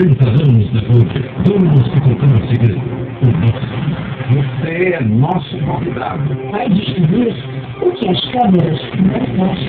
30 anos depois, temos que contar segredo. O segredo. Você é nosso convidado. Vai descobrir o que as câmeras não mostram.